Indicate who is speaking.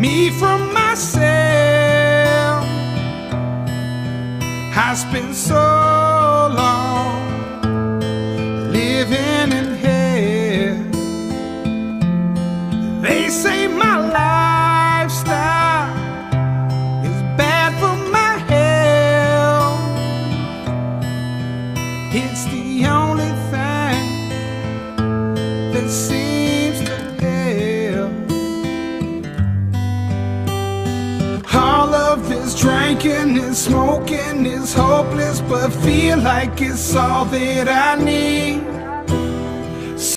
Speaker 1: me from myself. has been so long living in hell. They say my lifestyle is bad for my health. It's the only thing that seems drinking and smoking is hopeless, but feel like it's all that I need.